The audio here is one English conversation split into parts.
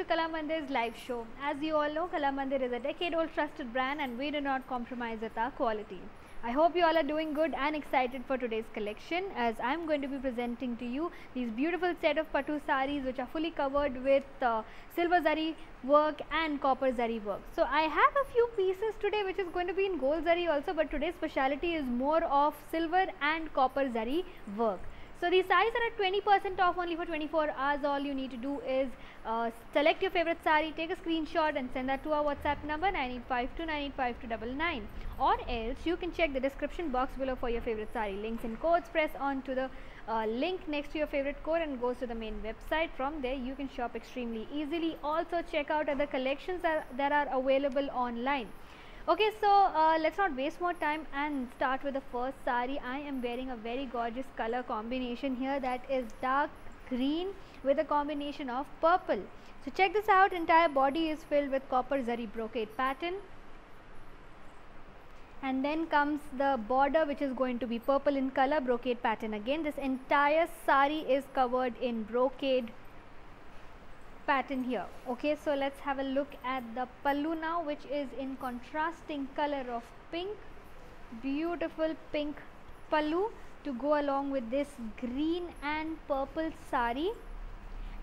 to Kalamandir's live show. As you all know, Kalamandir is a decade-old trusted brand and we do not compromise with our quality. I hope you all are doing good and excited for today's collection as I am going to be presenting to you these beautiful set of pattu saris which are fully covered with uh, silver zari work and copper zari work. So I have a few pieces today which is going to be in gold zari also but today's speciality is more of silver and copper zari work. So these saris are at 20% off only for 24 hours. All you need to do is uh, select your favorite sari, take a screenshot and send that to our WhatsApp number 985298529 or else you can check the description box below for your favorite sari links and codes. Press on to the uh, link next to your favorite code and goes to the main website. From there you can shop extremely easily. Also check out other collections that, that are available online. Okay, so uh, let's not waste more time and start with the first sari. I am wearing a very gorgeous color combination here that is dark green with a combination of purple. So check this out, entire body is filled with copper zari brocade pattern. And then comes the border which is going to be purple in color brocade pattern again. This entire sari is covered in brocade pattern here. Okay so let's have a look at the pallu now which is in contrasting color of pink beautiful pink pallu to go along with this green and purple sari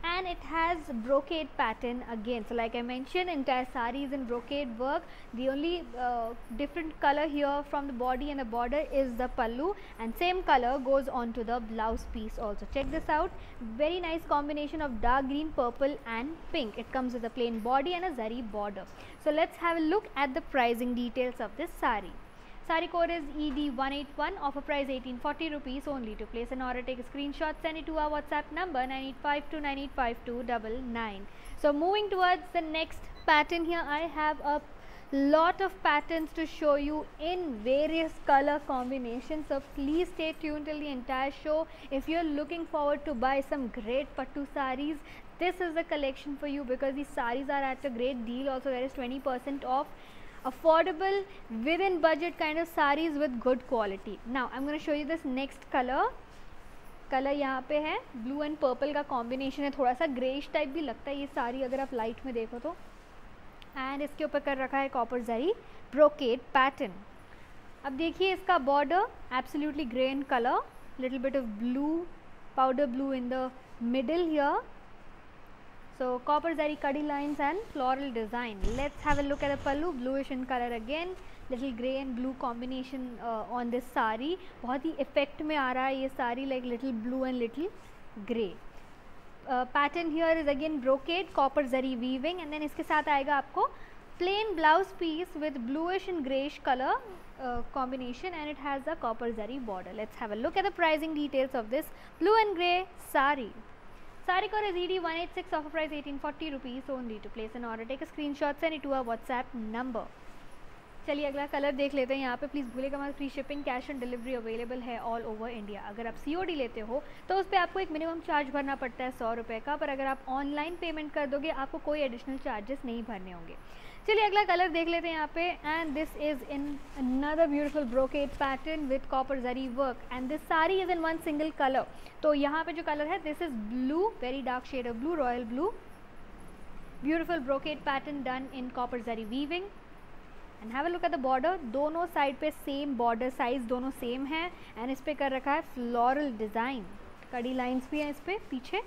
and it has brocade pattern again. So like i mentioned entire sari is in brocade work. The only uh, different color here from the body and the border is the pallu. And same color goes on to the blouse piece also. Check this out. Very nice combination of dark green purple and pink. It comes with a plain body and a zari border. So let's have a look at the pricing details of this sari. Sari code is ED181, offer price 1840 rupees only. To place an order, take a screenshot, send it to our WhatsApp number 9852985299. So moving towards the next pattern here, I have a lot of patterns to show you in various color combinations. So please stay tuned till the entire show. If you're looking forward to buy some great pattu saris this is the collection for you because these saris are at a great deal. Also there is 20% off. affordable, within budget kind of sarees with good quality. Now, i'm going to show you this next color. Colour यहाँ पे है blue and purple का combination है. थोड़ा सा greyish type भी लगता है ये सारी अगर आप लाइट में देखो तो. एंड इसके ऊपर कर रखा है कॉपर जरी ब्रोकेट पैटर्न अब देखिए इसका border absolutely grey in colour little bit of blue powder blue in the middle here So copper zari cuddy lines and floral design. Let's have a look at the pallu, bluish in color again. Little grey and blue combination on this sari बहुत ही effect में आ रहा है ये sari like little blue and little grey pattern here is again brocade copper zari weaving and then इसके साथ आएगा आपको plain blouse piece with bluish and greyish colour combination and it has a copper zari border let's have a look at the pricing details of this blue and grey sari Sarikar is ED186 offer price 1840 rupees only. To place an order, take a screenshot, send it to our WhatsApp number. चलिए अगला colour देख लेते हैं यहाँ पे please भूलेगा हमारा free shipping cash on delivery available है ऑल ओवर इंडिया अगर आप सीओडी लेते हो तो उस पर आपको एक मिनिमम चार्ज भरना पड़ता है सौ रुपये का पर अगर आप ऑनलाइन पेमेंट कर दोगे आपको कोई एडिशनल चार्जेस नहीं भरने होंगे चलिए अगला कलर देख लेते हैं यहाँ पे। And this is in another beautiful brocade pattern with copper zari work and this sari is in one single colour तो यहाँ पे जो कलर है this is blue very dark shade of blue royal blue beautiful brocade pattern done in copper zari weaving and have a look at the border दोनों side पे same border size दोनों same है। And इस पर कर रखा है floral design कड़ी लाइन्स भी हैं इस पर पीछे।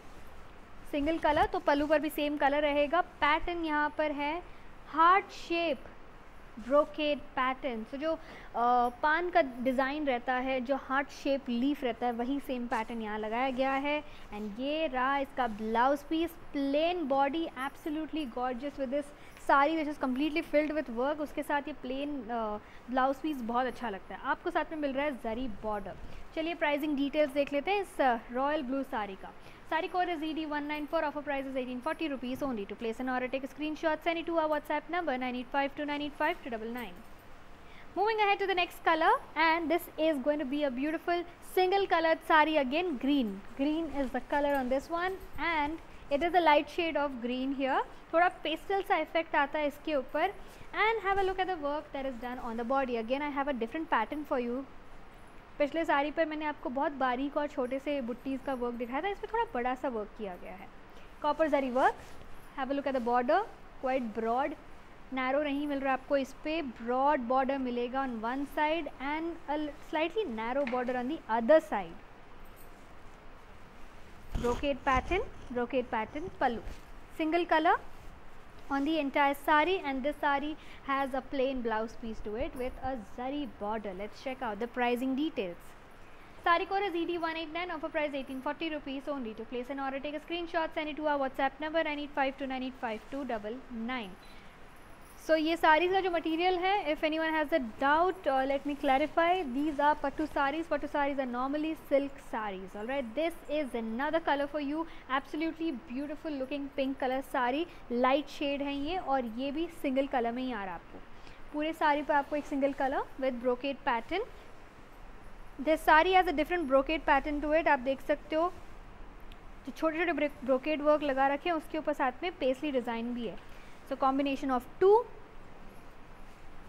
सिंगल कलर तो पलू पर भी सेम कलर रहेगा। पैटर्न यहाँ पर है heart shape brocade pattern. So जो आ, पान का डिज़ाइन रहता है जो हार्ट शेप लीफ रहता है वही सेम पैटर्न यहाँ लगाया गया है। एंड ये रहा इसका blouse piece. Plain body absolutely gorgeous with this sari which is completely filled with work उसके साथ ये प्लेन ब्लाउज पीस बहुत अच्छा लगता है। आपको साथ में मिल रहा है जरी बॉर्डर। चलिए प्राइजिंग डिटेल्स देख लेते हैं इस रॉयल ब्लू साड़ी का। Sari code is ED194. Offer price is 1840 rupees only. To place an order, take a screenshot. Send it to our WhatsApp number nine eight five two nine eight five two double nine. Moving ahead to the next color and this is going to be a beautiful single colored sari again green. Green is the color on this one and it is a light shade of green here. Thoda pastel sa effect ata iske है and have a look at the work that is done on the body. Again, I have a different pattern for you. पिछले साड़ी पर मैंने आपको बहुत बारीक और छोटे से बुट्टीज़ का वर्क दिखाया था, इसमें थोड़ा बड़ा सा वर्क किया गया है। Copper zari work have a look at the border quite broad narrow नहीं मिल रहा आपको इस पर ब्रॉड बॉर्डर मिलेगा on one side and slightly narrow border on the other side brocade pattern brocade pattern pallu single colour on the entire sari and this sari has a plain blouse piece to it with a zari border. Let's check out the pricing details. Sari core is ED189 offer price 1840 rupees only. To place an order take a screenshot send it to our WhatsApp number so ये साड़ीज़ का जो material है if any one has a doubt let me clarify these are pattu saris pattu saris are normally silk saris all right this is another colour for you absolutely beautiful looking pink colour sari light shade है ये और ये भी single colour में ही आ रहा है आपको. पूरे साड़ी पर आपको एक single colour with brocade pattern this sari has a different brocade pattern to it आप देख सकते हो. जो छोटे छोटे ब्रोकेड वर्क लगा रखे हैं, उसके ऊपर साथ में पेसली डिज़ाइन भी है. So combination of 2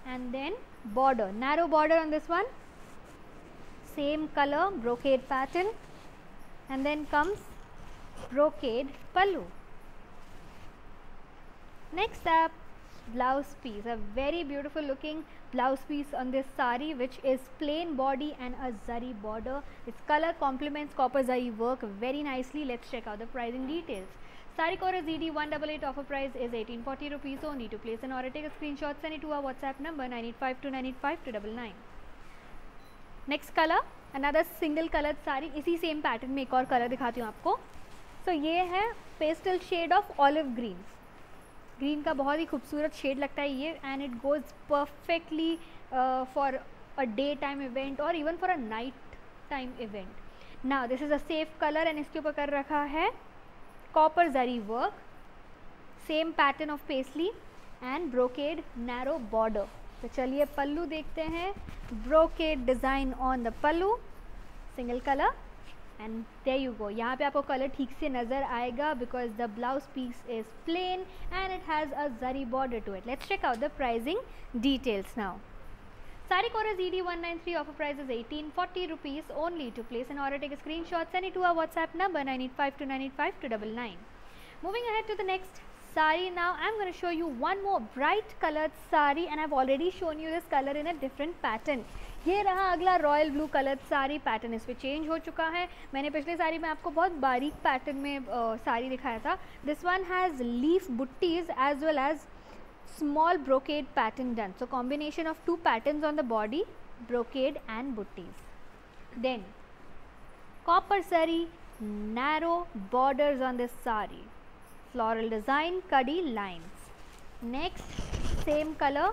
and then border, narrow border on this one, same color brocade pattern and then comes brocade pallu. Next up blouse piece, a very beautiful looking blouse piece on this sari which is plain body and a zari border. Its color complements copper zari work very nicely. Let's check out the pricing details. Sari core is ED 188 offer price is 1840 rupees only. To place an order, take a screenshot, send it to our WhatsApp number 9852985299. Next color, another single colored sari. इसी same pattern में एक और color दिखाती हूँ आपको. So ये है pastel shade of olive green. Green का बहुत ही खूबसूरत शेड लगता है ये and it goes perfectly for a day time event और even for a night time event ना this is a safe colour and इसके ऊपर कर रखा है copper zari work same pattern of paisley and brocade narrow border तो चलिए पल्लू देखते हैं। Brocade design on the pallu single colour and there you go यहाँ पे आपको कलर ठीक से नज़र आएगा because the blouse piece is plain and it has a zari border to it let's check out the pricing details now Sari Core ED193 offer price is 1840 rupees only. To place an order, take a screenshot, send it to our WhatsApp number 9852985299. Moving ahead to the next sari now, I'm going to show you one more bright colored sari and I've already shown you this color in a different pattern. ये रहा अगला royal blue colour sari pattern इस पर change हो चुका है मैंने पिछले सारी में आपको बहुत बारीक पैटर्न में uh, सारी दिखाया था this one has leaf buttis as well as small brocade pattern done. So combination of two patterns on the body brocade and butties. Then copper zari narrow borders on this sari. Floral design kadi lines. Next same color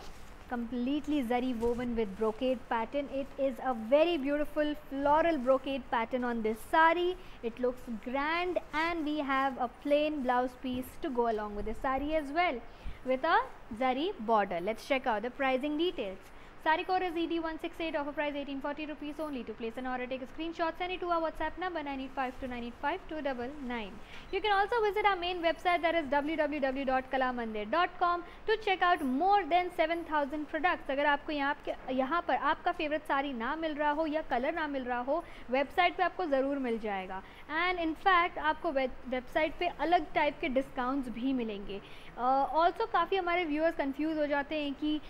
completely zari woven with brocade pattern. It is a very beautiful floral brocade pattern on this sari. It looks grand and we have a plain blouse piece to go along with the sari as well with a zari border let's check out the pricing details Sari core is ED168 offer price 1840 rupees only. To place an order, take a screenshot, send it to our WhatsApp number 9852985299. You can also visit our main website that is www.kalamandir.com to check out more than 7000 products. अगर आपको यहाँ यहाँ पर आपका favourite sari ना मिल रहा हो या कलर ना मिल रहा हो वेबसाइट पे आपको ज़रूर मिल जाएगा एंड इनफैक्ट आपको वेबसाइट पे अलग टाइप के डिस्काउंट्स भी मिलेंगे ऑल्सो uh, काफ़ी हमारे व्यूअर्स कंफ्यूज हो जाते हैं कि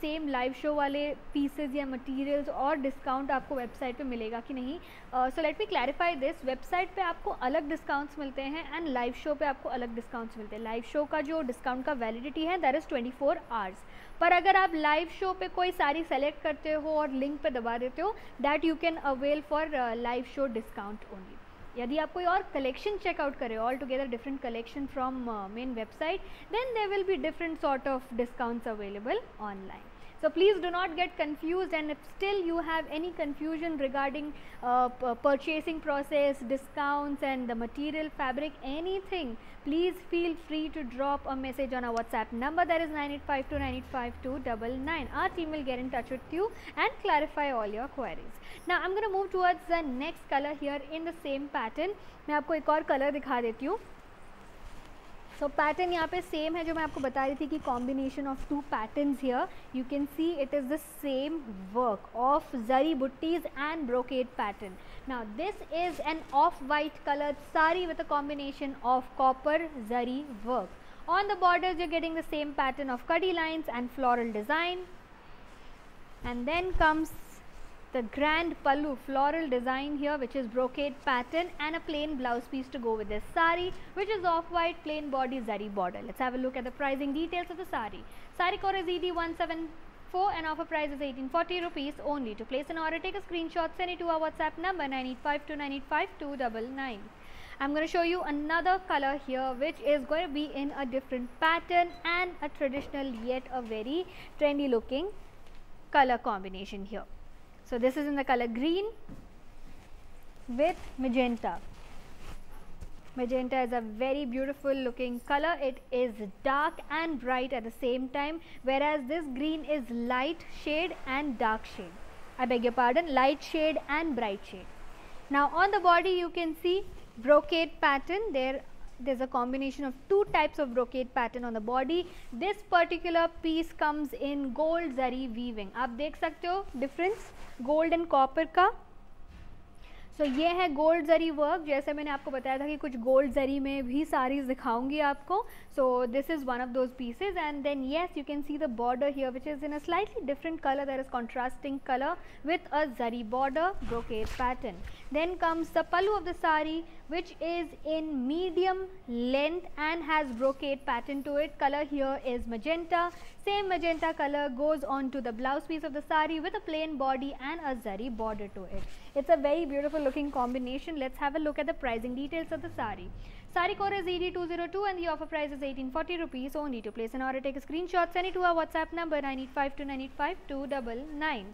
सेम लाइव शो वाले पीसेज या मटेरियल्स और डिस्काउंट आपको वेबसाइट पे मिलेगा कि नहीं? So let me clarify this website पे आपको अलग डिस्काउंट्स मिलते हैं एंड लाइव शो पे आपको अलग डिस्काउंट्स मिलते हैं. लाइव शो का जो डिस्काउंट का वैलिडिटी है that is twenty four hours पर अगर आप लाइव शो पे कोई सारी सेलेक्ट करते हो और लिंक पे दबा देते हो that you can avail for live show discount only यदि आप कोई और कलेक्शन चेकआउट करें all together different collection from main website then there will be different sort of discounts available online so please do not get confused and if still you have any confusion regarding uh, purchasing process discounts and the material fabric anything please feel free to drop a message on our whatsapp number that is 9852985299 our team will get in touch with you and clarify all your queries now i'm going to move towards the next color here in the same pattern मैं आपको एक और colour दिखा देती हूँ सो pattern यहाँ पे same है जो मैं आपको बता रही थी कि combination of two pattern here you can see it is the same work of zari buttis and brocade pattern now this is an off white colour sari with a combination of copper zari work on the border you getting the same pattern of कड़ी lines and floral design and then comes the grand pallu floral design here which is brocade pattern and a plain blouse piece to go with this sari which is off white plain body zari border. Let's have a look at the pricing details of the sari. Sari core is ED174 and offer price is 1840 rupees only. To place an order take a screenshot send it to our WhatsApp number 9852985299. I'm going to show you another color here which is going to be in a different pattern and a traditional yet a very trendy looking color combination here. So, this is in the color green with magenta. Magenta is a very beautiful looking color. It is dark and bright at the same time whereas this green is light shade and dark shade. I beg your pardon light shade and bright shade. Now on the body you can see brocade pattern there there's a combination of two types of brocade pattern on the body this particular piece comes in gold zari weaving आप देख सकते हो difference gold and copper का सो so, ये है gold जरी work जैसे मैंने आपको बताया था कि कुछ गोल्ड जरी में भी सारीज दिखाऊँगी आपको so this is one of those pieces and then yes you can see the border here which is in a slightly different color that is contrasting color with a zari border brocade pattern. Then comes the pallu of the sari which is in medium length and has brocade pattern to it. Color here is magenta. Same magenta color goes on to the blouse piece of the sari with a plain body and a zari border to it. It's a very beautiful looking combination. Let's have a look at the pricing details of the sari. Sari core is ED202 and the offer price is 1840 rupees only. To place an order, take a screenshot, send it to our WhatsApp number 9852985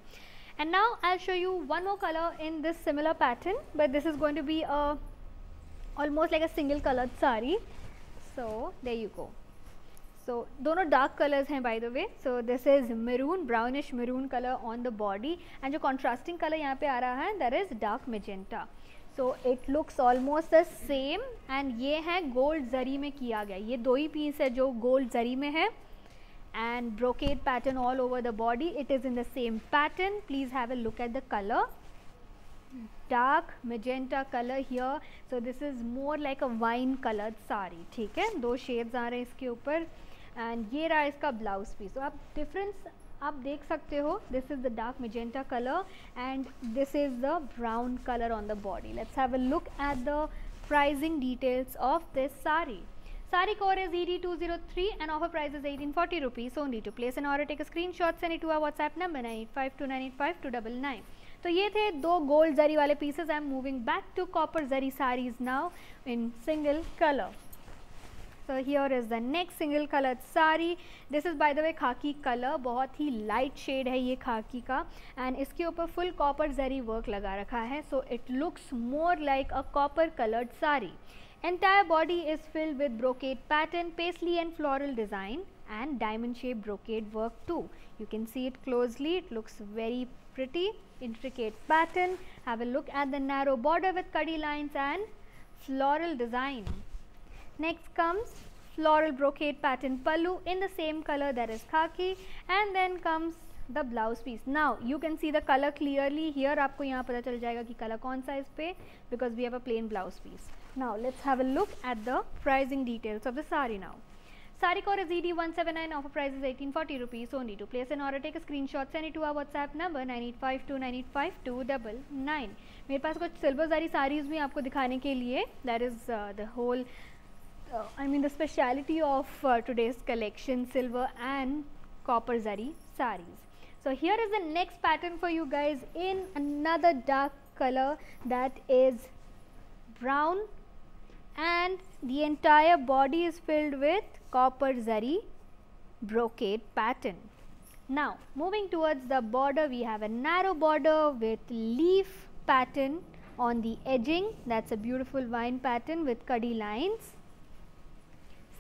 And now I'll show you one more color in this similar pattern, but this is going to be a almost like a single colored sari. So there you go. सो दोनों dark colours हैं by the way so this is maroon brownish maroon colour on the body and जो contrasting colour यहाँ पे आ रहा है that is dark magenta So it looks almost the same and ये है gold zari में किया गया। ये दो ही पीस है जो गोल्ड जरी में है। And brocade pattern all over the body it is in the same pattern please have a look at the colour dark magenta colour here so this is more like a wine colour sari ठीक है? दो shades आ रहे हैं इसके ऊपर। And ये रहा इसका ब्लाउज पीस अब डिफरेंस आप देख सकते हो this is the dark magenta colour and this is the brown colour on the body let's have a look at the pricing details of this sari. Sari core is ED203 and offer price is 1840 rupees only. To place an order, take a screenshot, send it to our WhatsApp number 9852985299. तो ये थे दो gold zari वाले pieces I am moving back to copper zari saris now in single colour so here is the next single colored sari this is by the way khaki color बहुत ही light shade है ये khaki का and इसके ऊपर full copper zari work लगा रखा है so it looks more like a copper colored sari entire body is filled with brocade pattern paisley and floral design and diamond shaped brocade work too you can see it closely it looks very pretty intricate pattern have a look at the narrow border with cutty lines and floral design Next comes floral brocade pattern pallu in the same color that is khaki and then comes the blouse piece now you can see the color clearly here aapko yahan pata chal jayega ki color kaun sa है इस पर because we have a plain blouse piece now let's have a look at the pricing details of the sari now Sari code is ED179, offer price is 1840 rupees only. To place an order, take a screenshot, send it to our WhatsApp number 9852985299. मेरे पास कुछ silver सारी साड़ीज़ भी आपको दिखाने के लिए is uh, the whole uh, I mean the speciality of uh, today's collection silver and copper zari saris. So here is the next pattern for you guys in another dark color that is brown and the entire body is filled with copper zari brocade pattern. Now moving towards the border we have a narrow border with leaf pattern on the edging that's a beautiful vine pattern with kadi lines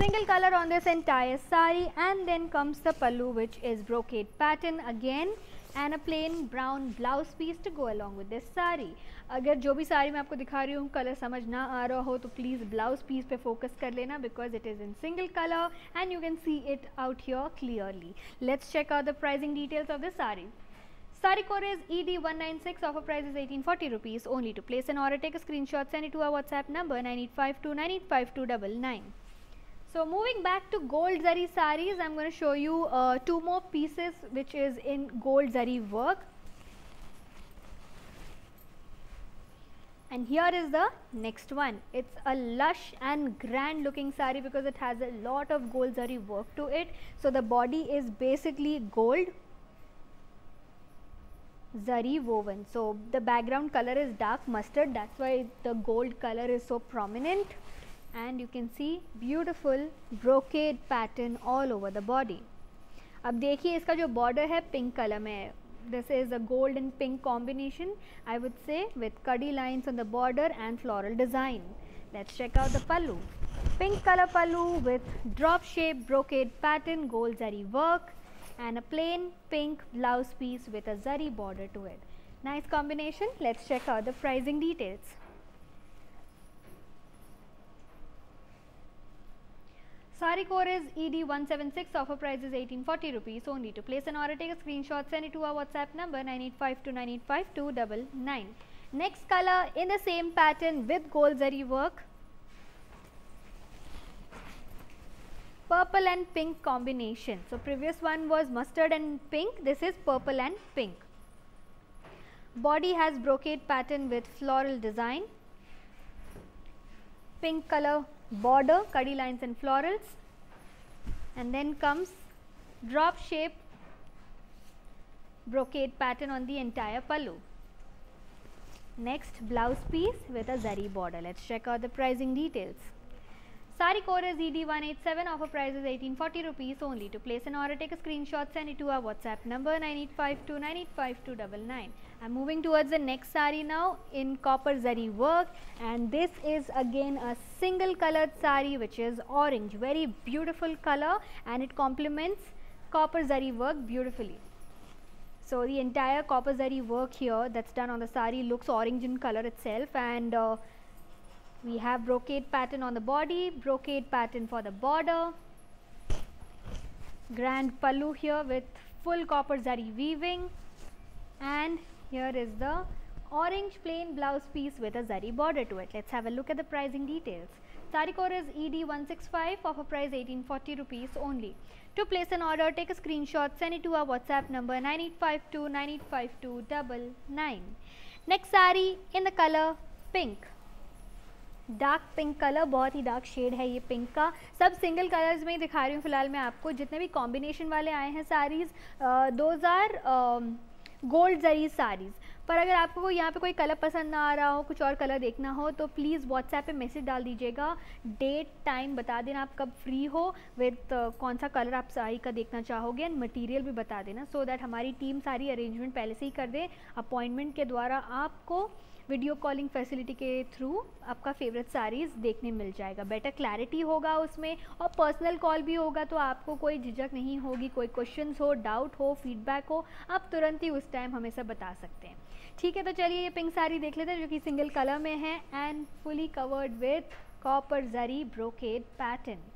single color on this entire sari and then comes the pallu which is brocade pattern again and a plain brown blouse piece to go along with this sari अगर जो भी साड़ी मैं आपको दिखा रही हूँ colour समझ ना आ रहा हो तो प्लीज़ ब्लाउज पीस पे फोकस कर लेना because it is in single colour and you can see it out here clearly let's check out the pricing details of this sari Sari core is ED196, offer price is 1840 rupees only. To place an order, take a screenshot, send it to our WhatsApp number 9852985299. so moving back to gold zari saris, I'm going to show you uh, two more pieces which is in gold zari work. And here is the next one. It's a lush and grand looking sari because it has a lot of gold zari work to it. So the body is basically gold zari woven. So the background color is dark mustard. That's why the gold color is so prominent and you can see beautiful brocade pattern all over the body. अब देखिए इसका जो border है pink color में है this is a gold and pink combination I would say with kadi lines on the border and floral design. Let's check out the pallu. Pink color pallu with drop shape brocade pattern gold zari work and a plain pink blouse piece with a zari border to it. Nice combination. Let's check out the pricing details. Sari core is ED176, offer price is 1840 rupees So, only. To place an order, take a screenshot, send it to our WhatsApp number 9852985299. Next color in the same pattern with gold zari work. Purple and pink combination. So, previous one was mustard and pink, this is purple and pink. Body has brocade pattern with floral design. Pink color border, kadi lines and florals and then comes drop shape brocade pattern on the entire pallu. Next blouse piece with a zari border. Let's check out the pricing details. Sari core is ED187 offer price is 1840 rupees only. To place an order take a screenshot send it to our WhatsApp number 9852985299. I'm moving towards the next sari now in copper zari work. And this is again a single colored sari which is orange. Very beautiful color and it complements copper zari work beautifully. So the entire copper zari work here that's done on the sari looks orange in color itself. And uh, we have brocade pattern on the body, brocade pattern for the border, grand pallu here with full copper zari weaving. And here is the orange plain blouse piece with a zari border to it. Let's have a look at the pricing details. Sari core is ED165 offer price 1840 rupees only. To place an order, take a screenshot, send it to our WhatsApp number 9852985299. Next sari in the color pink. Dark pink colour बहुत ही dark shade है ये pink का सब single colours में ही दिखा रही हूँ फ़िलहाल मैं आपको जितने भी कॉम्बिनेशन वाले आए हैं saris those are gold zari saris. पर अगर आपको यहाँ पे कोई कलर पसंद ना आ रहा हो कुछ और कलर देखना हो तो प्लीज़ व्हाट्सएप पे मैसेज डाल दीजिएगा। डेट टाइम बता देना आप कब फ्री हो विथ uh, कौन सा कलर आप साड़ी का देखना चाहोगे एंड मटेरियल भी बता देना सो so दैट हमारी टीम सारी अरेंजमेंट पहले से ही कर दे। अपॉइंटमेंट के द्वारा आपको वीडियो कॉलिंग फैसिलिटी के थ्रू आपका फेवरेट सारीज़ देखने मिल जाएगा। बेटर क्लैरिटी होगा उसमें और पर्सनल कॉल भी होगा तो आपको कोई झिझक नहीं होगी, कोई क्वेश्चन हो डाउट हो फीडबैक हो, आप तुरंत ही उस टाइम हमें सब बता सकते हैं। ठीक है तो चलिए ये पिंक साड़ी देख लेते हैं जो कि सिंगल कलर में है and fully covered with copper zari brocade pattern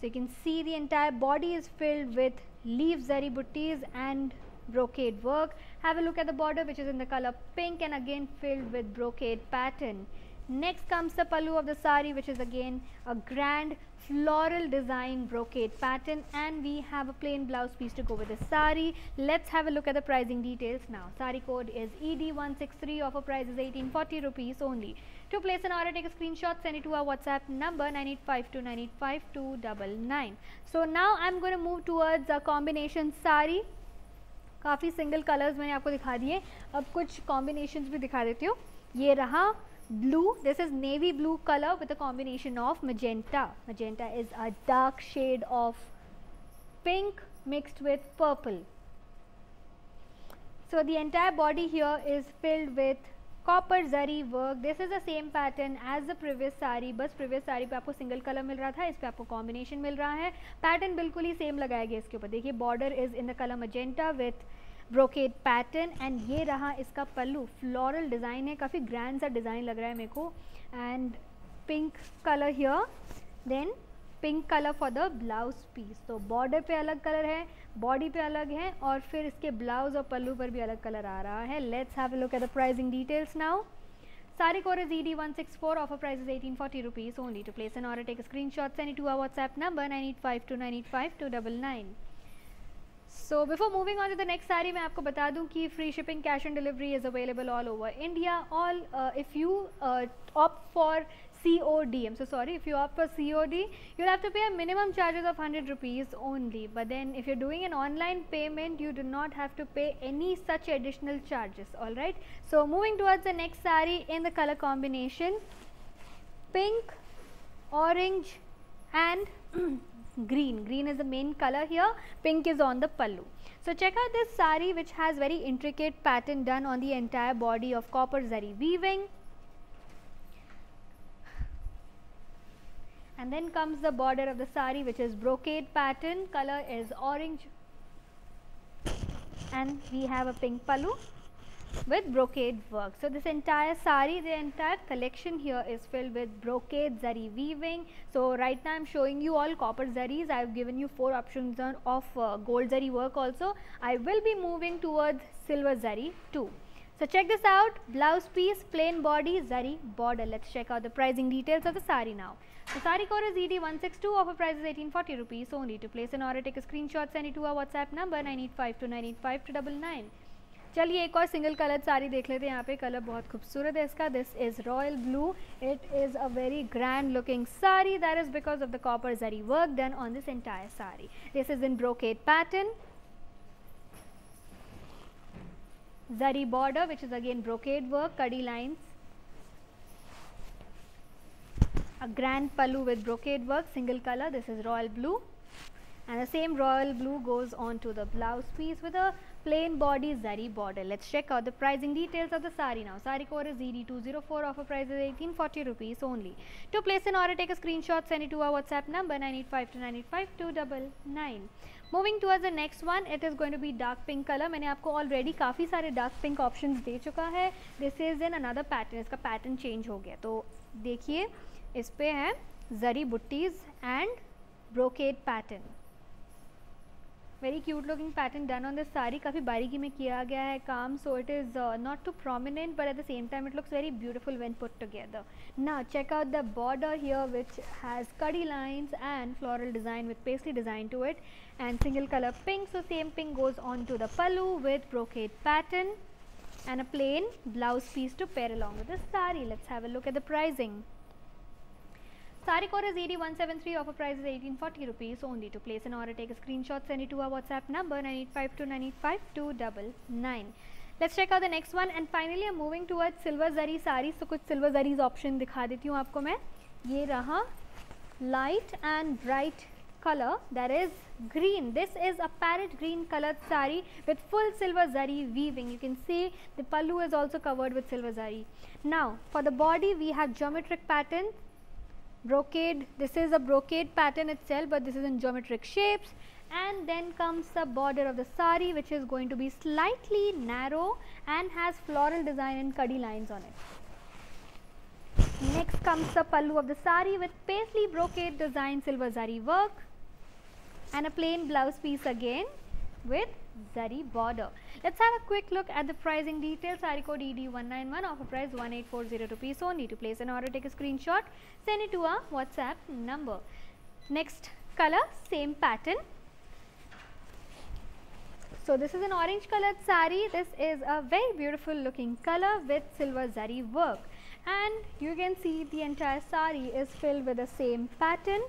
so see the entire body is filled with leaf zari butties and brocade work. Have a look at the border which is in the color pink and again filled with brocade pattern. Next comes the pallu of the sari which is again a grand floral design brocade pattern and we have a plain blouse piece to go with the sari. Let's have a look at the pricing details now. Sari code is ED163 offer price is 1840 rupees only. To place an order take a screenshot send it to our WhatsApp number 9852985299. So now I'm going to move towards a combination sari काफ़ी single colours मैंने आपको दिखा दिए। अब कुछ combination भी दिखा देती हूँ। ये रहा blue this is navy blue colour with a combination of magenta magenta is a dark shade of pink mixed with purple so दॉडी here is filled with copper zari work this is the same pattern as the previous sari बस previous sari पे आपको single colour मिल रहा था, इस पे आपको combination मिल रहा है। पैटर्न बिल्कुल ही सेम लगाया गया इसके ऊपर। देखिए border is in the colour magenta with brocade pattern and ये रहा इसका पल्लू। फ्लोरल डिज़ाइन है, काफ़ी ग्रैंड सा डिज़ाइन लग रहा है मेरे को। And pink colour here then pink colour for the blouse piece. तो बॉर्डर पे अलग कलर है, बॉडी पे अलग है और फिर इसके ब्लाउज और पल्लू पर भी अलग कलर आ रहा है। Let's have look at the pricing details now sari code is E D one six four offer price is eighteen forty rupees only to place an order take screen shot send to our WhatsApp number nine eight five two nine eight five two double nine so before moving on to the next sari मैं आपको बता दूँ कि free shipping cash on delivery is available all over India all if you opt for COD. I'm so sorry. If you opt for COD, you'll have to pay a minimum charges of 100 rupees only. But then if you're doing an online payment, you do not have to pay any such additional charges. Alright. So moving towards the next sari in the color combination, pink, orange and green. Green is the main color here. Pink is on the pallu. So check out this sari which has very intricate pattern done on the entire body of copper zari weaving and then comes the border of the sari which is brocade pattern color is orange and we have a pink pallu with brocade work. So, this entire sari, the entire collection here is filled with brocade zari weaving. So, right now I am showing you all copper zaris. I have given you four options on, of uh, gold zari work also. I will be moving towards silver zari too. So, check this out blouse piece plain body zari border. Let us check out the pricing details of the sari now. The sari core is ED162 offer price is 1840 rupees only. To place an order take a screenshot send it to our WhatsApp number 9852985299. चलिए एक और single colour sari देख लेते हैं यहाँ पे colour बहुत खूबसूरत है इसका this is royal blue it is a very grand looking sari that is because of the copper zari work done on this entire sari this is in brocade pattern Zari border which is again brocade work kadi lines. A grand pallu with brocade work single color this is royal blue. And the same royal blue goes on to the blouse piece with a plain body zari border. Let's check out the pricing details of the sari now. Sari core is ED204 offer price is 1840 rupees only. To place an order take a screenshot send it to our whatsapp number 9852985299 moving towards the next one it is going to be dark pink colour मैंने आपको already काफ़ी सारे dark pink option दे चुका है. This is in another pattern इसका pattern change हो गया. तो देखिए, इस पे है zari buttis and brocade pattern very cute looking pattern done on the sari. काफ़ी बारीकी में किया गया है काम so it is uh, not too prominent but at the same time it looks very beautiful when put together. Now check out the border here which has kadi lines and floral design with paisley design to it. And single color pink so same pink goes on to the pallu with brocade pattern and a plain blouse piece to pair along with the sari. Let's have a look at the pricing. Sari code is ED173, offer price is 1840 rupees only. To place an order, take a screenshot, send it to our WhatsApp number 9852985299. Let's check out the next one and finally I am moving toward silver zari sari तो silver silver जरीज option दिखा देती हूँ आपको मैं. ये raha light and bright color. That is green. This is a parrot green colored sari with full silver zari weaving. You can see the pallu is also covered with silver zari. Now for the body we have geometric patterns brocade this is a brocade pattern itself but this is in geometric shapes. And then comes the border of the sari which is going to be slightly narrow and has floral design and kadi lines on it. Next comes the pallu of the sari with paisley brocade design silver zari work. And a plain blouse piece again with zari border. Let's have a quick look at the pricing details. Sari code ED191 offer price 1840 rupees only. To place an order, take a screenshot, send it to our WhatsApp number. Next color, same pattern. So this is an orange colored sari. This is a very beautiful looking color with silver zari work. And you can see the entire sari is filled with the same pattern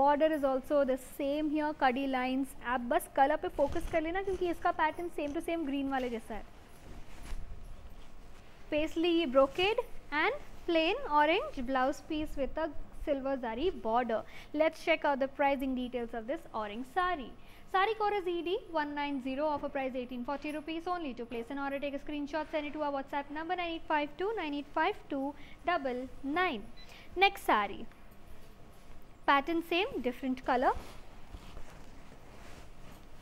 border is also the same here कडी lines आप बस colour पे focus कर लेना क्योंकि इसका pattern same to same green वाले जैसा है paisley brocade and plane orange blouse piece with a silver zari border. Let's check out the pricing details of this orange sari. Sari core is ED 190 offer price 1840 rupees only. To place an order take a screenshot send it to our WhatsApp number 9852 985299. Next sari pattern same different color.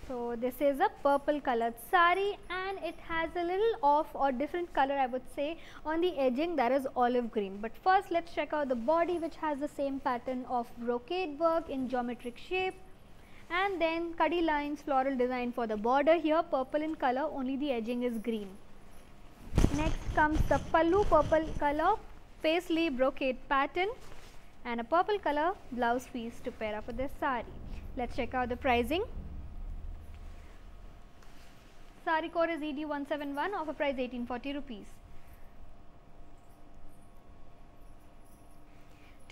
So this is a purple colored sari and it has a little off or different color I would say. On the edging that is olive green. But first let's check out the body which has the same pattern of brocade work in geometric shape. And then kadi lines floral design for the border here purple in color only the edging is green. Next comes the pallu purple color paisley brocade pattern and a purple color blouse piece to pair up with this sari. Let's check out the pricing. Sari core is ED171 offer price 1840 rupees.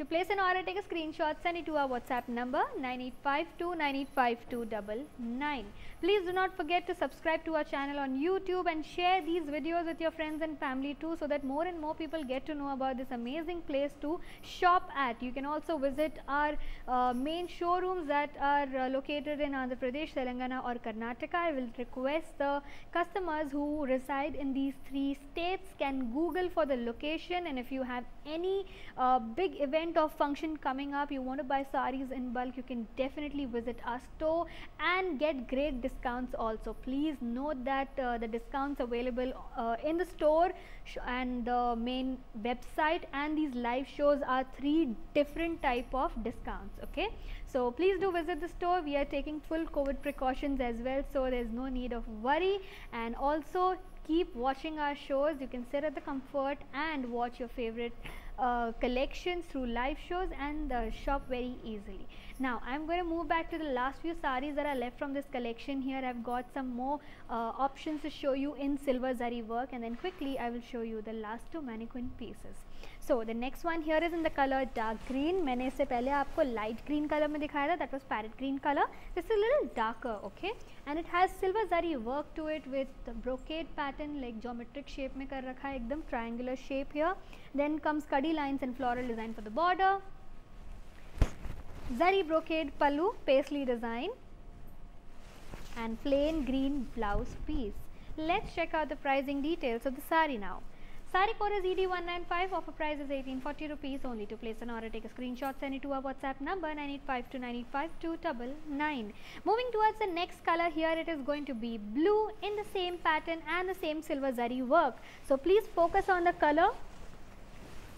To place an order, take a screenshot, send it to our WhatsApp number 9852985299. Please do not forget to subscribe to our channel on YouTube and share these videos with your friends and family too so that more and more people get to know about this amazing place to shop at. You can also visit our uh, main showrooms that are uh, located in Andhra Pradesh, Telangana or Karnataka. I will request the customers who reside in these three states can Google for the location and if you have any uh, big event event of function coming up you want to buy saris in bulk you can definitely visit our store and get great discounts also. Please note that uh, the discounts available uh, in the store and the main website and these live shows are three different type of discounts okay? So please do visit the store. We are taking full covid precautions as well so there's no need of worry. And also keep watching our shows. You can sit at the comfort and watch your favorite uh, collections through live shows and uh, shop very easily. Now I am going to move back to the last few saris that are left from this collection here. I have got some more uh, options to show you in silver zari work and then quickly I will show you the last two mannequin pieces. So the next one here is in the color dark green. मैंने इससे पहले आपको light green color में दिखाया था that was parrot green color. This is a little darker okay and it has silver zari work to it with brocade pattern like geometric shape में कर रखा है एकदम triangular shape here. Then comes cuddy lines and floral design for the border. Zari brocade pallu paisley design and plain green blouse piece. Let's check out the pricing details of the sari now. Sari core is ED195 offer price is 1840 rupees only to place an order take a screenshot send it to our WhatsApp number 9852952999. Moving towards the next color here it is going to be blue in the same pattern and the same silver zari work. So please focus on the color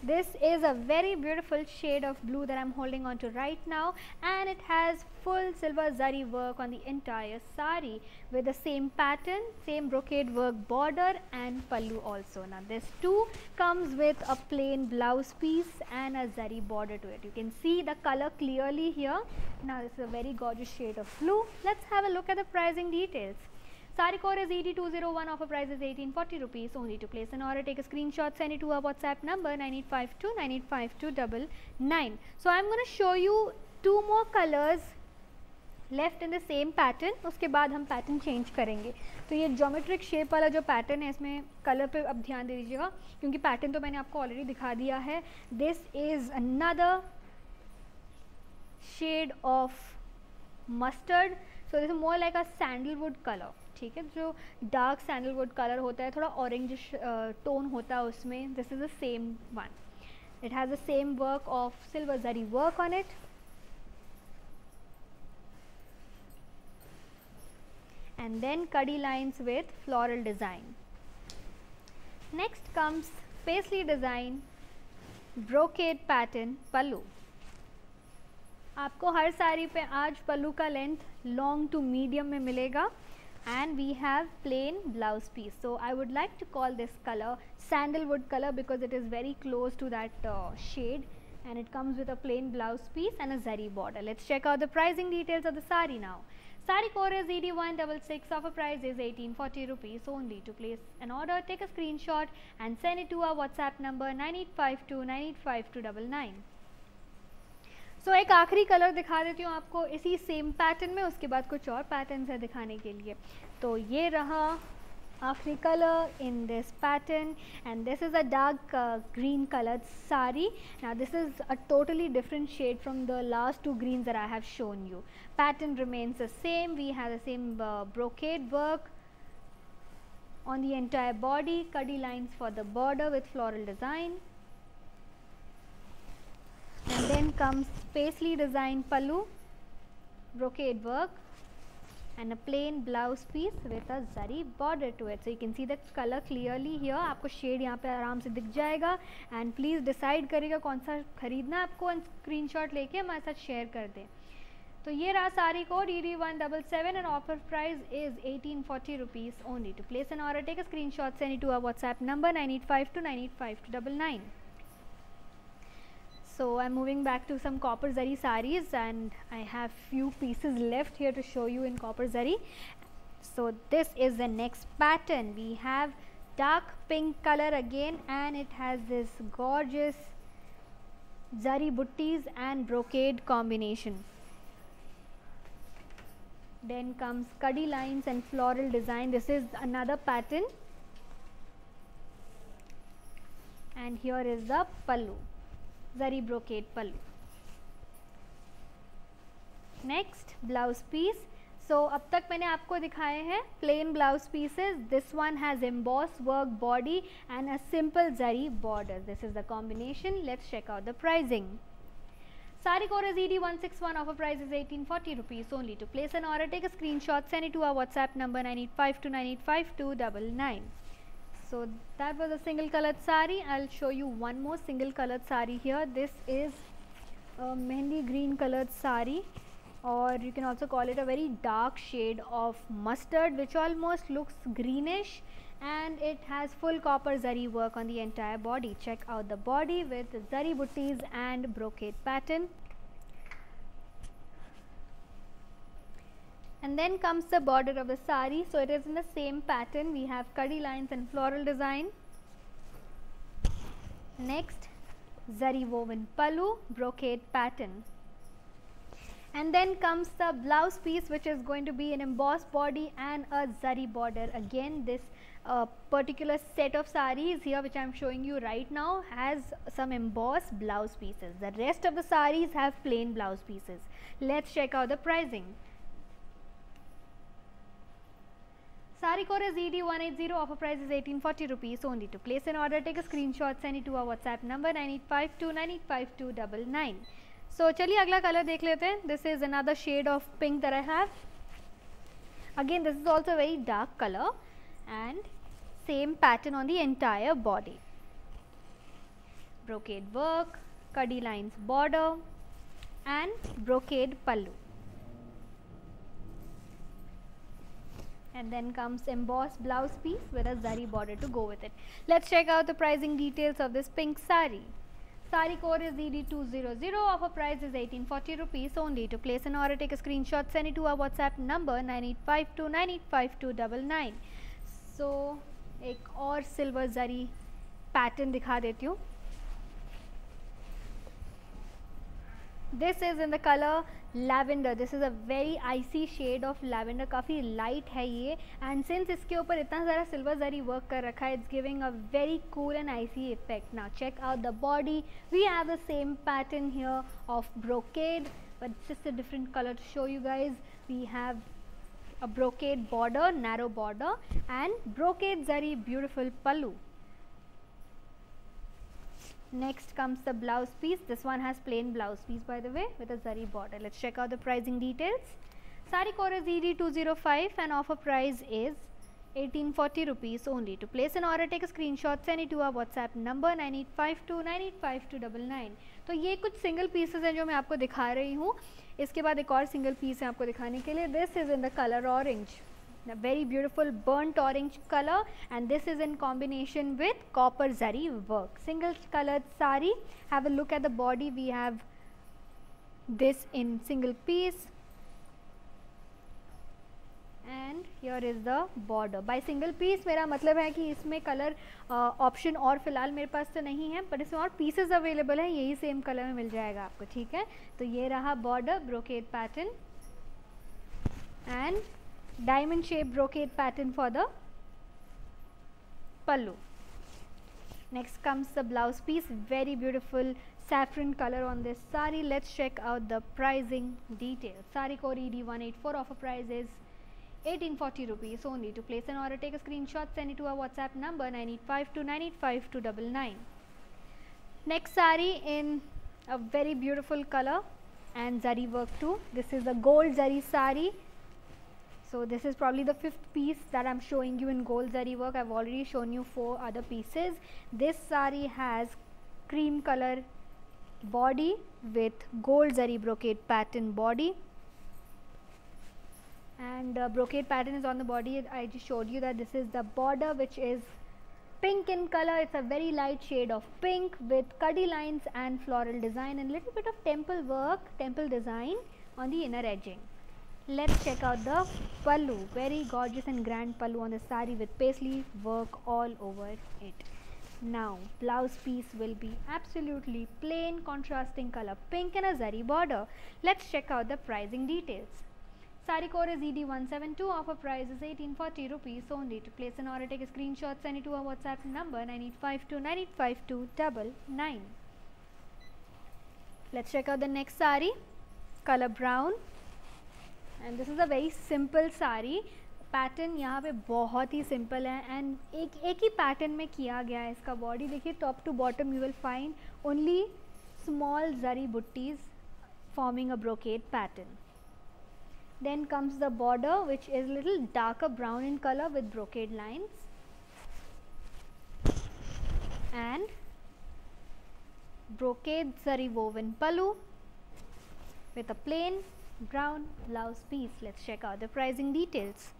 this is a very beautiful shade of blue that I am holding on to right now and it has full silver zari work on the entire sari with the same pattern, same brocade work border and pallu also. Now this too comes with a plain blouse piece and a zari border to it. You can see the color clearly here. Now this is a very gorgeous shade of blue. Let's have a look at the pricing details. Sari core is ED201 offer price is 1840 rupees only to place an order take a screenshot send it to our WhatsApp number 9852985299. So I am going to show you two more colors left in the same pattern उसके बाद हम pattern change करेंगे तो ये geometric shape वाला जो pattern है इसमें कलर पे अब ध्यान दे दीजिएगा क्योंकि पैटर्न तो मैंने आपको ऑलरेडी दिखा दिया है this is another shade of mustard so this more like a sandalwood colour ठीक है, जो डार्क सैंडलवुड कलर होता है, थोड़ा ऑरेंज टोन होता है उसमें this is the same one it has the same work of silver zari work on it and then cuddy lines with floral design. Next comes paisley design, brocade pattern, pallu. आपको हर साड़ी पे आज पल्लू का length long to medium में मिलेगा and we have plain blouse piece. So i would like to call this color sandalwood color because it is very close to that uh, shade and it comes with a plain blouse piece and a zari border. Let's check out the pricing details of the sari now. Sari core is ed166 offer price is 1840 rupees only. To place an order take a screenshot and send it to our whatsapp number 9852985299 so so, एक आखिरी colour दिखा देती हूँ आपको इसी same pattern में उसके बाद कुछ और पैटर्न है दिखाने के लिए। तो ये रहा आखिरी colour in this pattern and this is a dark green colour sari ना this is a totally different shade from the last two green there I have shown you pattern remains a same we have a same brocade work on the entire body कडी lines for the border with floral design and then comes paisley design pallu brocade work, and a plain blouse piece with a zari border to it. So you can see the color clearly here. आपको shade यहाँ पे आराम से दिख जाएगा। And please decide करिएगा कौन सा खरीदना आपको स्क्रीनशॉट लेके हमारे साथ शेयर कर दें। तो ये रहा sari code E D one double seven and offer price is eighteen forty rupees only to place an order take screen shot send to our WhatsApp number nine eight five two nine eight five two double nine so i'm moving back to some copper zari saris and i have few pieces left here to show you in copper zari. So this is the next pattern. We have dark pink color again and it has this gorgeous zari buttis and brocade combination. Then comes kadi lines and floral design. This is another pattern. And here is the pallu zari brocade pallu next blouse piece so अब तक मैंने आपको दिखाए हैं plain blouse pieces this one has emboss work body and a simple zari border this is the combination let's check out the pricing sari code as ED one six one offer price is eighteen forty rupees only to place an order take screen shot send to our WhatsApp number nine eight five two nine eight five two double nine So that was a single colored sari. I'll show you one more single colored sari here. This is a mehendi green colored sari or you can also call it a very dark shade of mustard which almost looks greenish and it has full copper zari work on the entire body. Check out the body with zari buttis and brocade pattern. And then comes the border of the sari. So, it is in the same pattern. We have kadi lines and floral design. Next, zari woven pallu brocade pattern and then comes the blouse piece which is going to be an embossed body and a zari border again this uh, particular set of saris here which I am showing you right now has some embossed blouse pieces the rest of the saris have plain blouse pieces let's check out the pricing Sari core is ED180 offer price is 1840 rupees only to place an order take a screenshot send it to our WhatsApp number 9852985299 so चलिए अगला colour देख लेते हैं this is another shade of pink that I have again this is also very dark color and same pattern on the entire body brocade work kadi lines border and brocade pallu and then comes embossed blouse piece with a zari border to go with it let's check out the pricing details of this pink sari Sari code is ED200. Offer price is 1840 rupees only. To place an order, take a screenshot, send it to our WhatsApp number 9852985299. So, एक और silver zari pattern दिखा देती हूँ this is in the colour lavender this is a very icy shade of lavender काफ़ी light है ये and since इसके ऊपर इतना ज़्यादा सिल्वर जरी वर्क कर रखा है it's giving a very cool and icy effect now check out the body we have the same pattern here of brocade but just a different colour to show you guys we have a brocade border, narrow border, and brocade zari beautiful pallu. Next comes the blouse piece. This one has plain blouse piece by the way with a zari border. Let's check out the pricing details. Sari core is ED205 and offer price is 1840 rupees only. To place an order take a screenshot send it to our WhatsApp number 9852985299. तो ये कुछ single pieces हैं जो मैं आपको दिखा रही हूँ इसके बाद एक और सिंगल पीस है आपको दिखाने के लिए this is in the colour orange a very beautiful burnt orange color and this is in combination with copper zari work single colored sari have a look at the body we have this in single piece here is the border by single piece मेरा मतलब है कि इसमें colour option uh, और फ़िलहाल मेरे पास तो नहीं है पर इसमें और पीसेस अवेलेबल है यही सेम कलर में मिल जाएगा आपको ठीक है तो ये रहा border brocade pattern and diamond shaped brocade pattern for the pallu. Next comes the blouse piece, very beautiful saffron color on this sari. Let's check out the pricing details. Sari core ED184 offer price is 1840 rupees only. To place an order, take a screenshot, send it to our WhatsApp number 9852985299. Next sari in a very beautiful color and zari work too. This is a gold zari sari so this is probably the fifth piece that I'm showing you in gold zari work. I've already shown you four other pieces. This sari has cream color body with gold zari brocade pattern body and uh, brocade pattern is on the body I just showed you that this is the border which is pink in color it's a very light shade of pink with kadi lines and floral design and little bit of temple work temple design on the inner edging let's check out the pallu very gorgeous and grand pallu on the sari with paisley work all over it now blouse piece will be absolutely plain contrasting color pink and a zari border let's check out the pricing details Sari code is ED172, offer price is 1840 rupees only. To place an order, take a screenshot, send it to our WhatsApp number 9852 Let's check out the next sari, color brown. And this is a very simple sari pattern यहाँ पे बहुत ही simple है. And एक एक ही pattern में किया गया है इसका बॉडी देखिए top to bottom you will find only small zari buttis forming a brocade pattern then comes the border which is little darker brown in colour with brocade lines and brocade zari woven pallu with a plain brown blouse piece. Let's check out the pricing details.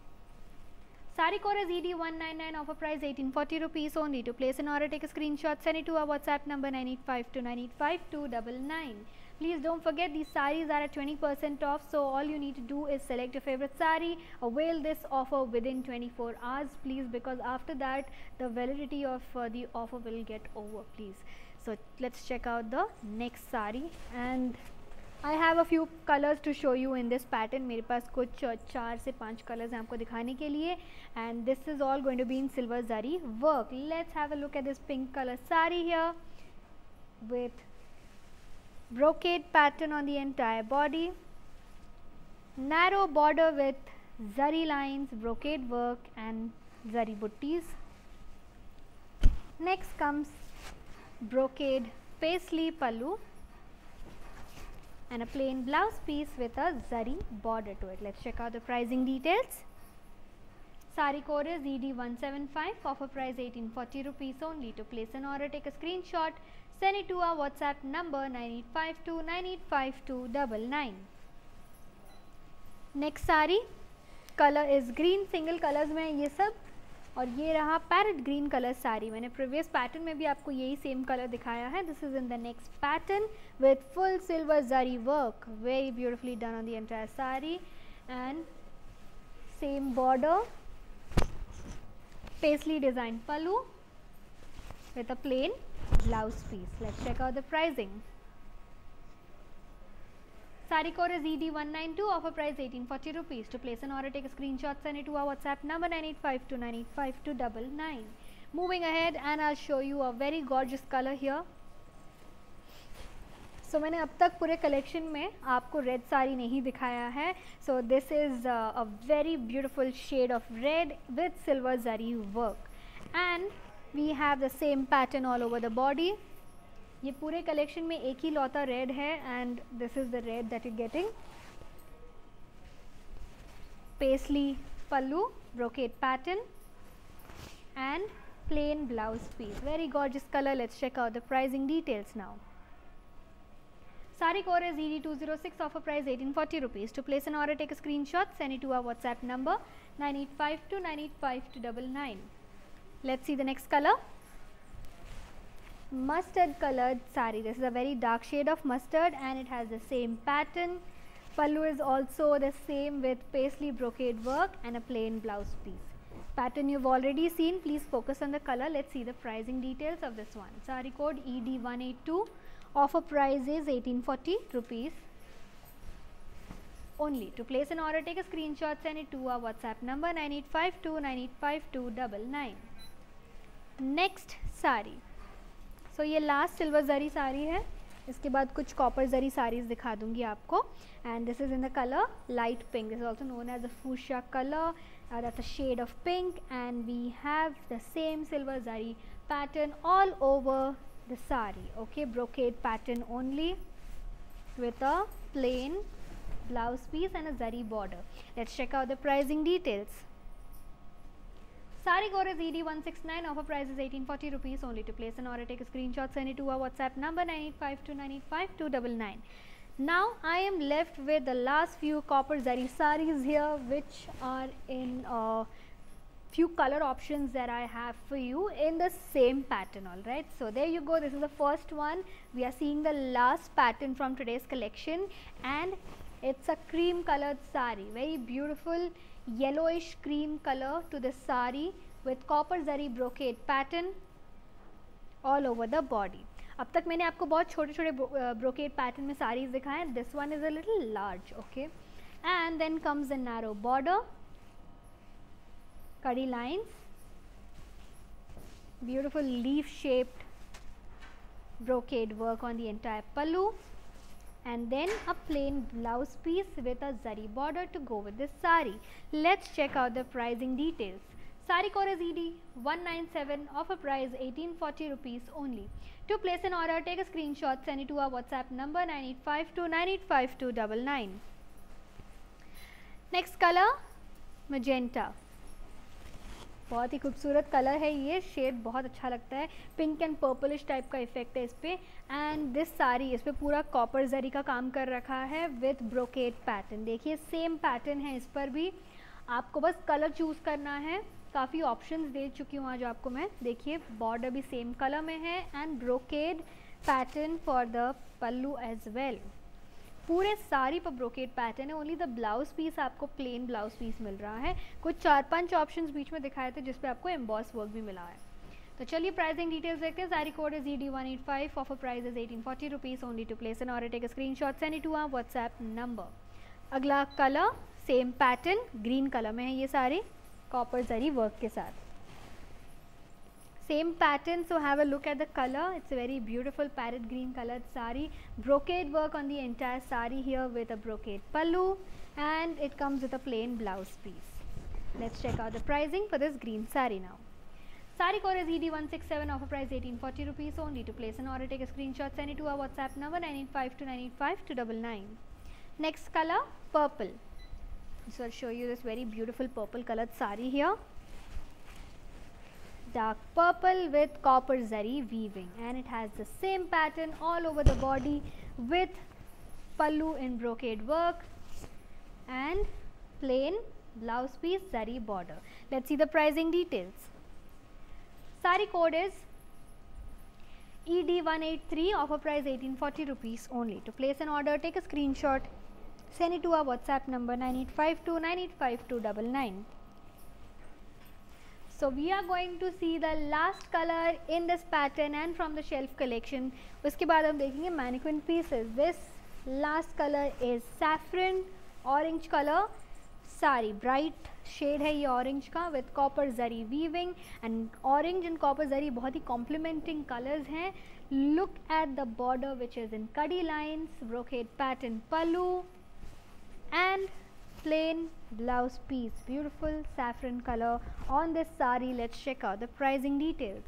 Sari core is ED199 offer price 1840 rupees only. To place an order take a screenshot send it to our WhatsApp number 9852985299. Please don't forget these saris are at 20% off. So all you need to do is select your favorite sari, avail this offer within 24 hours please because after that the validity of uh, the offer will get over please. So let's check out the next sari and I have a few colours to show you in this pattern मेरे पास कुछ चार से पाँच colours हैं आपको दिखाने के लिए। And this is all going to be in silver zari work let's have a look at this pink colour sari here with brocade pattern on the entire body narrow border with zari lines brocade work and zari buttis next comes brocade paisley pallu and a plain blouse piece with a zari border to it let's check out the pricing details Sari code is ED175, offer price 1840 rupees only. To place an order, take a screenshot, send it to our WhatsApp number 9852985299. Next sari, color is green, single colors में ये सब और ये रहा parrot green colour sari मैंने previous pattern में भी आपको यही सेम कलर दिखाया है this is in the next pattern with full silver zari work very beautifully done on the sari and same border paisley design pallu with a plain blouse piece. Let's check out the pricing. Sari code is ED192, offer price 1840 rupees. To place an order, take a screenshot, send it to our WhatsApp number 9852985299. Moving ahead and I'll show you a very gorgeous color here. So so, मैंने अब तक पूरे collection में आपको red sari नहीं दिखाया है so this is a very beautiful shade of red with silver zari work and we have the same pattern all over the body ये पूरे कलेक्शन में एक ही लौता रेड है and this is the red that you getting paisley pallu brocade pattern and plain blouse piece very gorgeous colour let's check out the pricing details now sari code is E two zero six offer price eighteen forty rupees to place an order take screenshot send to our WhatsApp number nine eight five two nine eight five two double nine let's see the next colour Mustard colored sari. This is a very dark shade of mustard and it has the same pattern. Pallu is also the same with paisley brocade work and a plain blouse piece. Pattern you've already seen. Please focus on the color. Let's see the pricing details of this one. Sari code ED182 offer price is 1840 rupees only. To place an order, take a screenshot, send it to our WhatsApp number 9852985299. Next sari. So so, ये last silver zari sari है. इसके बाद कुछ copper जरी साड़ीज़ दिखा दूँगी आपको. And this is in the colour light pink this also known as a fuchsia colour that a shade of pink and we have the same silver zari pattern all over the sari okay brocade pattern only with a plain blouse piece and a zari border let's check out the pricing details Sari Gore is ED169 offer price is 1840 rupees only. To place an order take a screenshot send it to our WhatsApp number 9852985299 now I am left with the last few copper zari saris here which are in uh, few color options that I have for you in the same pattern alright. So, there you go. This is the first one. We are seeing the last pattern from today's collection and it is a cream colored sari. Very beautiful yellowish cream color to the sari with copper zari brocade pattern all over the body. अब तक मैंने आपको बहुत छोटे छोटे brocade pattern में साड़ीज दिखाए हैं this one is a little large okay and then comes the narrow border कड़ी lines beautiful leaf shaped brocade work on the entire pallu and then a plain blouse piece with a zari border to go with this sari. Let's check out the pricing details. Sari ED 197 offer price 1840 rupees only. To place an order, take a screenshot, send it to our WhatsApp number 9852985299. Next color, magenta. बहुत ही खूबसूरत colour है ये shade बहुत अच्छा लगता है। Pink and purplish type का इफ़ेक्ट है इस पर एंड दिस सारी इस पर पूरा कॉपर जरी का काम कर रखा है विथ ब्रोकेट पैटर्न देखिए सेम पैटर्न है इस पर भी। आपको बस कलर चूज़ करना है। काफ़ी ऑप्शंस दे चुकी हूँ आज आपको मैं। देखिए बॉर्डर भी सेम कलर में है। And brocade pattern for the pallu as well पूरे सारी पर ब्रोकेड पैटर्न है ओनली द ब्लाउज पीस आपको प्लेन ब्लाउज पीस मिल रहा है। कुछ चार पाँच ऑप्शंस बीच में दिखाए थे जिसपे आपको एम्बॉस वर्क भी मिला है। तो चलिए प्राइसिंग डिटेल्स देखते हैं। Sari code is E D one eight five offer price is eighteen forty rupees only to place an और take screenshot send to our WhatsApp number अगला colour same pattern green colour में है ये सारे copper zari work के साथ। Same pattern so have a look at the color. It's a very beautiful parrot green colored sari. Brocade work on the entire sari here with a brocade pallu and it comes with a plain blouse piece. Let's check out the pricing for this green sari now. Sari core is ED167 offer price 1840 rupees only. To place an order take a screenshot send it to our WhatsApp number 9852985299 next color purple. So I'll show you this very beautiful purple colored sari here dark purple with copper zari weaving and it has the same pattern all over the body with pallu in brocade work and plain blouse piece zari border. Let's see the pricing details. Sari code is ED183 offer price 1840 rupees only. To place an order take a screenshot send it to our WhatsApp number 9852985299. So we are going to see the last colour in this pattern and from the shelf collection उसके बाद हम देखेंगे mannequin pieces this last colour is saffron orange colour sari bright shade है ये orange का with copper zari weaving and orange and copper zari बहुत ही complementing colours हैं. Look at the border which is in कड़ी lines brocade pattern pallu and plain blouse piece beautiful saffron color on this sari. Let's check out the pricing details.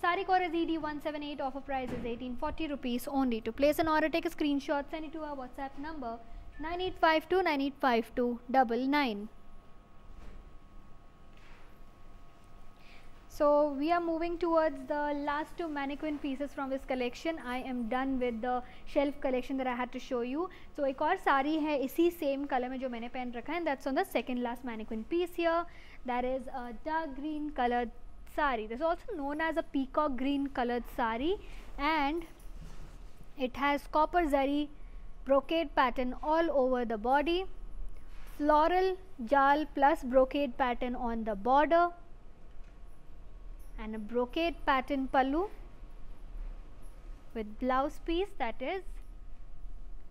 Sari core is ed 178 offer price is 1840 rupees only. To place an order take a screenshot send it to our whatsapp number 9852985299 So we are moving towards the last two mannequin pieces from this collection. I am done with the shelf collection that I had to show you. So एक और साड़ी है इसी same color में जो मैंने पहन रखा है that's on the second last mannequin piece here. That is a dark green colored sari. This is also known as a peacock green colored sari and it has copper zari brocade pattern all over the body. Floral jal plus brocade pattern on the border and a brocade pattern pallu with blouse piece that is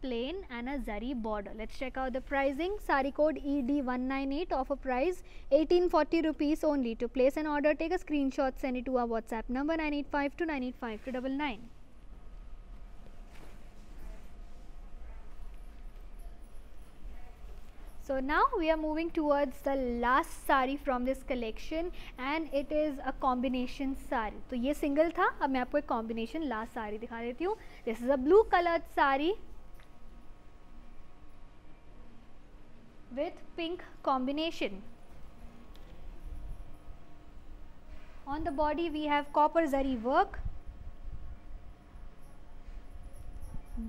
plain and a zari border. Let's check out the pricing. Sari code ED198 offer price 1840 rupees only. To place an order, take a screenshot, send it to our WhatsApp number 985 So now we are moving towards the last sari from this collection and it is a combination sari. तो ये single था अब मैं आपको एक combination last sari दिखा देती हूँ This is a blue colored sari with pink combination. On the body we have copper zari work.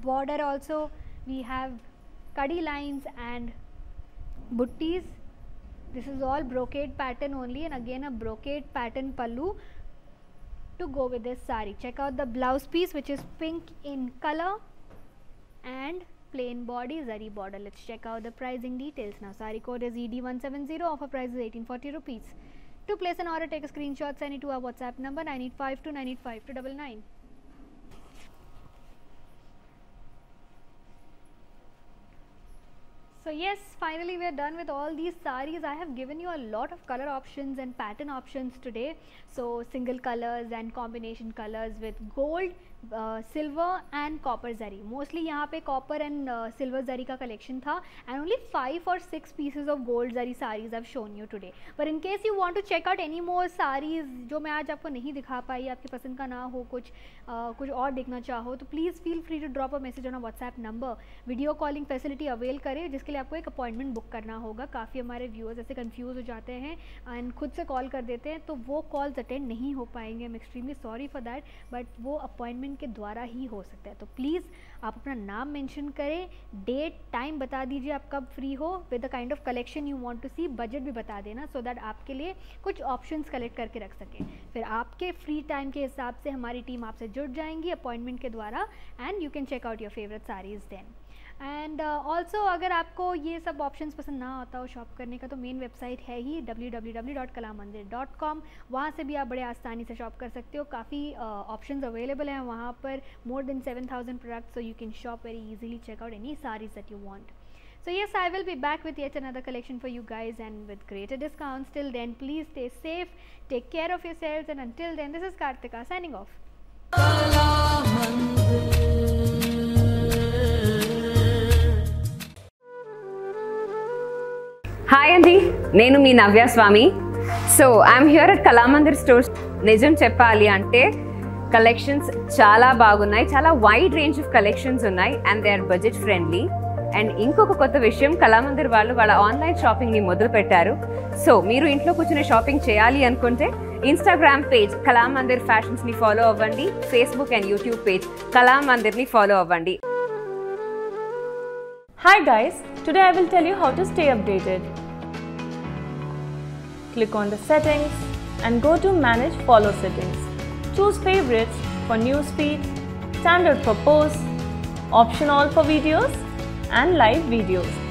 Border also we have kadi lines and buttis this is all brocade pattern only and again a brocade pattern pallu to go with this sari. Check out the blouse piece which is pink in color and plain body zari border. Let's check out the pricing details now. Sari code is ed170 offer price is 1840 rupees. To place an order take a screenshot send it to our whatsapp number 985 to 985 to 99 So yes, finally we are done with all these saris. I have given you a lot of color options and pattern options today. So single colors and combination colors with gold, silver and copper zari mostly यहाँ पे copper and silver जरी का collection था and only five और six pieces of gold zari saris have shown you today पर in case you want to check out any more saris जो मैं आज आपको नहीं दिखा पाई आपकी पसंद का ना हो कुछ uh, कुछ और देखना चाहो तो please feel free to drop a message on WhatsApp number video calling facility avail करें, जिसके लिए आपको एक अपॉइंटमेंट बुक करना होगा। काफ़ी हमारे व्यूअर्स ऐसे कन्फ्यूज़ हो जाते हैं एंड खुद से कॉल कर देते हैं तो वो कॉल्स अटेंड नहीं हो पाएँगे। I'm extremely sorry for that but वो अपॉइंटमेंट के द्वारा ही हो सकता है। तो प्लीज़ आप अपना नाम मेंशन करें डेट टाइम बता दीजिए आप कब फ्री हो with the kind of collection you want to see budget भी बता देना सो so दैट आपके लिए कुछ ऑप्शंस कलेक्ट करके रख सकें। फिर आपके फ्री टाइम के हिसाब से हमारी टीम आपसे जुड़ जाएँगी अपॉइंटमेंट के द्वारा and you can check out your favourite saris then and also uh, अगर आपको ये सब ऑप्शन पसंद ना आता हो शॉप करने का तो मेन वेबसाइट है ही W W W dot Kalat com वहाँ से भी आप बड़े आसानी से शॉप कर सकते हो। काफ़ी ऑप्शंस अवेलेबल हैं वहाँ पर। More than seven thousand product so you can shop very easily check out any sari that you want so yes I will be back with yet another collection for you guys and with greater discount till then please stay safe take care of your selves and until then this is Kartika signing off hi అండి నేను మీ Navya Swamy. So I'm here at Kalamandir stores నిజం చెప్పాలి అంటే collections చాలా బాగున్నాయి. చాలా wide range of collections ఉన్నాయి and they are budget friendly and ఇంకొక కొత్త విషయం కళామందిర్ వాళ్ళు వాళ్ళ ఆన్లైన్ షాపింగ్ని మొదలు పెట్టారు. సో మీరు ఇంట్లో కూర్చుని షాపింగ్ చేయాలి అనుకుంటే ఇన్స్టాగ్రామ్ పేజ్ కళామందిర్ ఫ్యాషన్స్ని ఫాలో అవ్వండి. ఫేస్బుక్ అండ్ యూట్యూబ్ పేజ్ కళామందిర్ని ఫాలో అవ్వండి. Hi guys, today I will tell you how to stay updated. Click on the settings and go to manage follow settings. Choose favorites for news feed, standard for posts, optional for videos and live videos.